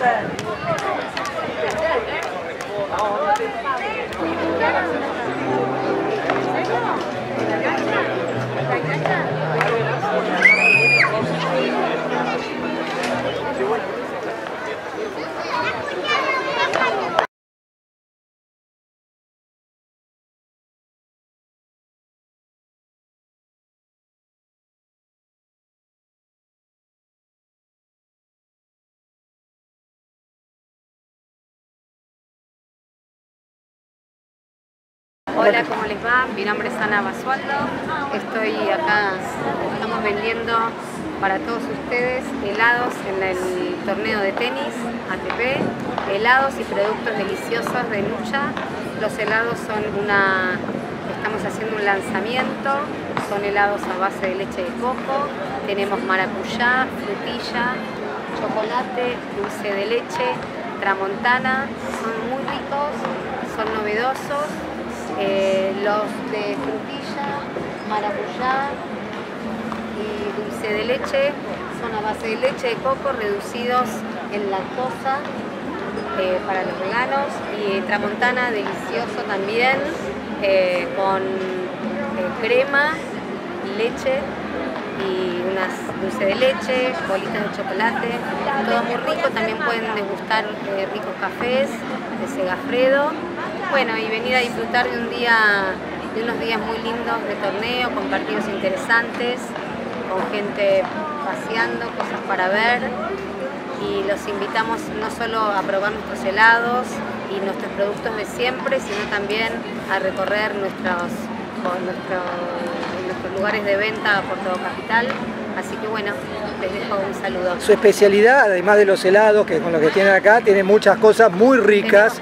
Amen. Hola, ¿cómo les va? Mi nombre es Ana Basualdo. Estoy acá, estamos vendiendo para todos ustedes helados en el torneo de tenis ATP, helados y productos deliciosos de lucha. Los helados son una, estamos haciendo un lanzamiento, son helados a base de leche de coco, tenemos maracuyá, frutilla, chocolate, dulce de leche, tramontana, son muy ricos, son novedosos, eh, los de frutilla, maracuyá y dulce de leche. Son a base de leche de coco reducidos en lactosa eh, para los veganos. Y tramontana delicioso también eh, con crema, leche y unas dulce de leche, bolitas de chocolate, todo muy rico, también pueden degustar eh, ricos cafés de Segafredo, bueno y venir a disfrutar de un día, de unos días muy lindos de torneo, con partidos interesantes, con gente paseando, cosas para ver y los invitamos no solo a probar nuestros helados y nuestros productos de siempre, sino también a recorrer nuestros, nuestros lugares de venta por todo Capital. Así que bueno, les dejo un saludo. Su especialidad, además de los helados, que con lo que tienen acá, tiene muchas cosas muy ricas.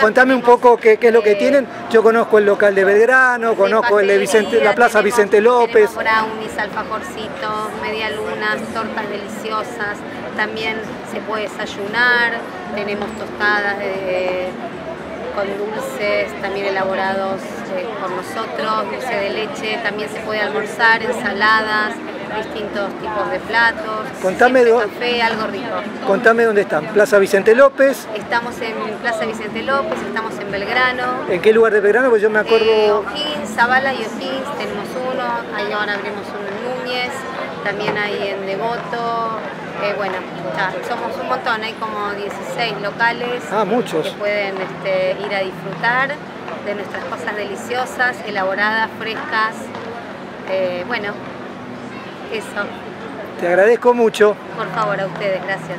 contame un poco qué, es lo que tienen. Yo conozco el local de Belgrano, conozco el de Vicente, la Plaza Vicente López. brownies, alfajorcitos, medialunas, tortas deliciosas. También se puede desayunar. Tenemos tostadas de con dulces también elaborados eh, por nosotros, dulce de leche, también se puede almorzar, ensaladas, distintos tipos de platos, contame café, algo rico. Contame dónde están, Plaza Vicente López. Estamos en Plaza Vicente López, estamos en Belgrano. ¿En qué lugar de Belgrano? Pues yo me acuerdo... Eh, O'Higgins, Zavala y O'Higgins, tenemos uno, ahí ahora abrimos uno en Núñez, también hay en Devoto, eh, bueno, somos un montón, hay como 16 locales ah, muchos. que pueden este, ir a disfrutar de nuestras cosas deliciosas, elaboradas, frescas. Eh, bueno, eso. Te agradezco mucho. Por favor, a ustedes, gracias.